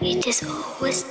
It is always